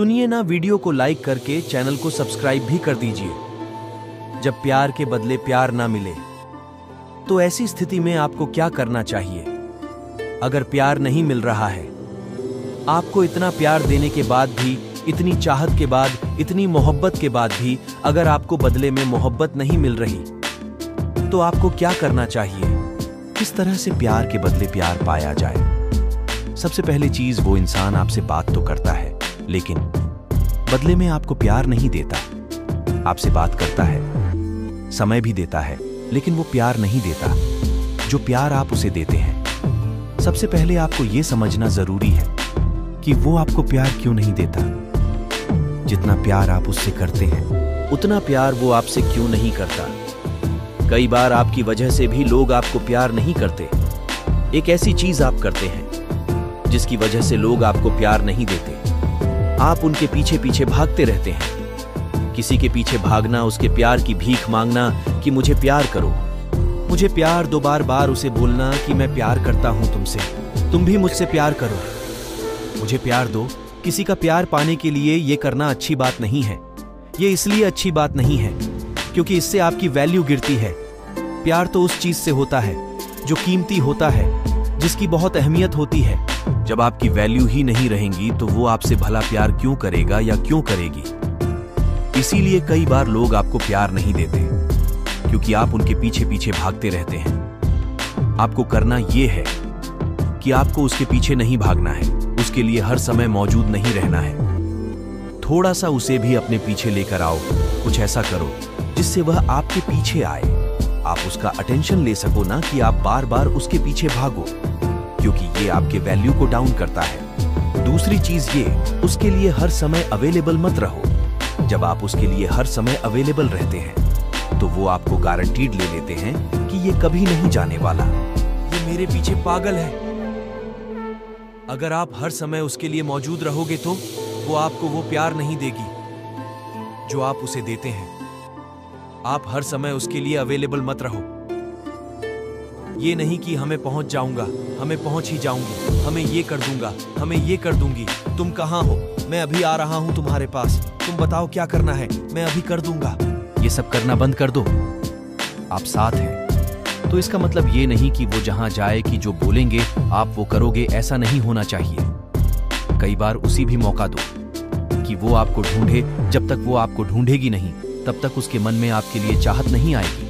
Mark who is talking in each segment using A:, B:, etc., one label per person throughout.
A: सुनिए ना वीडियो को लाइक करके चैनल को सब्सक्राइब भी कर दीजिए। जब प्यार के बदले प्यार ना मिले तो ऐसी स्थिति में आपको क्या करना चाहिए? अगर प्यार नहीं मिल रहा है, आपको इतना प्यार देने के बाद भी, इतनी चाहत के बाद, इतनी मोहब्बत के बाद भी, अगर आपको बदले में मोहब्बत नहीं मिल रही तो आपको क्या करना चाहिए? किस तरह से प्यार के बदले प्यार पाया जाए? सबसे पहली चीज़ वो इंसान आपसे बात तो करता है। लेकिन बदले में आपको प्यार नहीं देता। आपसे बात करता है, समय भी देता है, लेकिन वो प्यार नहीं देता। जो प्यार आप उसे देते हैं। सबसे पहले आपको यह समझना ज़रूरी है कि वो आपको प्यार क्यों नहीं देता। जितना प्यार आप उससे करते हैं, उतना प्यार वो आपसे क्यों नहीं करता। कई बार आपकी वजह से भी लोग आपको प्यार नहीं करते। एक ऐसी चीज़ आप करते हैं, जिसकी वजह से लोग आपको प्यार नहीं देते। आप उनके पीछे पीछे भागते रहते हैं। किसी के पीछे भागना, उसके प्यार की भीख मांगना कि मुझे प्यार करो। मुझे प्यार दो बार बार उसे बोलना कि मैं प्यार करता हूँ तुमसे। तुम भी मुझसे प्यार करो। मुझे प्यार दो। किसी का प्यार पाने के लिए यह करना अच्छी बात नहीं है। ये इसलिए अच्छी बात नहीं है, क्योंकि इससे आपकी वैल्यू गिरती है। प्यार तो उस चीज़ से होता है, जो कीमती होता है, जिसकी बहुत अहमियत होती है। जब आपकी वैल्यू ही नहीं रहेंगी तो वो आपसे भला प्यार क्यों करेगा या क्यों करेगी? इसीलिए कई बार लोग आपको प्यार नहीं देते, क्योंकि आप उनके पीछे पीछे भागते रहते हैं। आपको करना यह है कि आपको उसके पीछे नहीं भागना है, उसके लिए हर समय मौजूद नहीं रहना है। थोड़ा सा उसे भी अपने पीछे लेकर आओ, कुछ ऐसा करो, जिससे वह आपके पीछे आए। आप उसका अटेंशन ले सको ना कि आप बार बार उसके पीछे भागो। क्योंकि ये आपके वैल्यू को डाउन करता है। दूसरी चीज़ ये, उसके लिए हर समय अवेलेबल मत रहो। जब आप उसके लिए हर समय अवेलेबल रहते हैं तो वो आपको गारंटीड ले लेते हैं कि ये कभी नहीं जाने वाला। ये मेरे पीछे पागल है। अगर आप हर समय उसके लिए मौजूद रहोगे तो वो आपको वो प्यार नहीं देगी, जो आप उसे देते हैं। आप हर समय उसके लिए अवेलेबल मत रहो। ये नहीं कि हमें पहुँच जाऊँगा, हमें पहुँच ही जाऊँगी, हमें ये कर दूँगा, हमें ये कर दूँगी। तुम कहाँ हो? मैं अभी आ रहा हूँ तुम्हारे पास। तुम बताओ क्या करना है? मैं अभी कर दूँगा। ये सब करना बंद कर दो। आप साथ हैं। तो इसका मतलब ये नहीं कि वो जहाँ जाए कि जो बोलेंगे, आप वो करोगे, ऐसा नहीं होना चाहिए। कई बार उसी भी मौका दो, कि वो आपको ढूंढे, जब तक वो आपको ढूंढेगी नहीं, तब तक उसके मन में आपके लिए चाहत नहीं आएगी।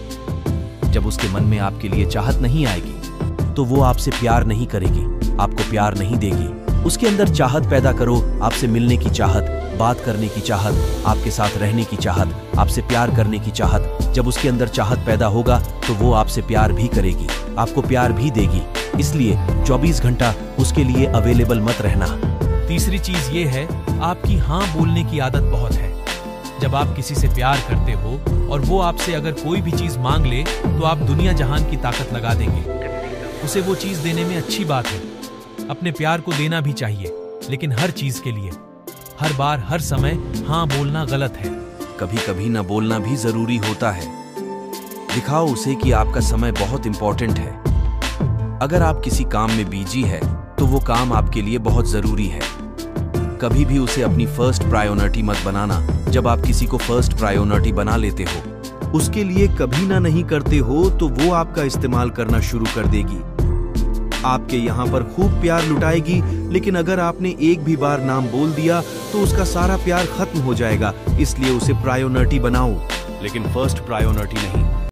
A: जब उसके मन में आपके लिए चाहत नहीं आएगी तो वो आपसे प्यार नहीं करेगी, आपको प्यार नहीं देगी। उसके अंदर चाहत पैदा करो, आपसे मिलने की चाहत, बात करने की चाहत, आपके साथ रहने की चाहत, आपसे प्यार करने की चाहत। जब उसके अंदर चाहत पैदा होगा तो वो आपसे प्यार भी करेगी, आपको प्यार भी देगी। इसलिए 24 घंटा उसके लिए अवेलेबल मत रहना।
B: तीसरी चीज़ ये है, आपकी हाँ बोलने की आदत बहुत है। जब आप किसी से प्यार करते हो और वो आपसे अगर कोई भी चीज़ मांग ले तो आप दुनिया जहान की ताकत लगा देंगे। उसे वो चीज़ देने में अच्छी बात है। अपने प्यार को देना भी चाहिए, लेकिन हर चीज़ के लिए। हर बार, हर समय हाँ बोलना गलत है।
A: कभी कभी ना बोलना भी ज़रूरी होता है। दिखाओ उसे कि आपका समय बहुत इंपॉर्टेंट है। अगर आप किसी काम में बिज़ी है तो वो काम आपके लिए बहुत ज़रूरी है। कभी भी उसे अपनी फ़र्स्ट प्रायोरिटी मत बनाना, जब आप किसी को फ़र्स्ट प्रायोरिटी बना लेते हो। उसके लिए कभी ना नहीं करते हो तो वो आपका इस्तेमाल करना शुरू कर देगी। आपके यहाँ पर खूब प्यार लुटाएगी, लेकिन अगर आपने एक भी बार नाम बोल दिया तो उसका सारा प्यार खत्म हो जाएगा, इसलिए उसे प्रायोरिटी बनाओ। लेकिन फ़र्स्ट प्रायोरिटी नहीं।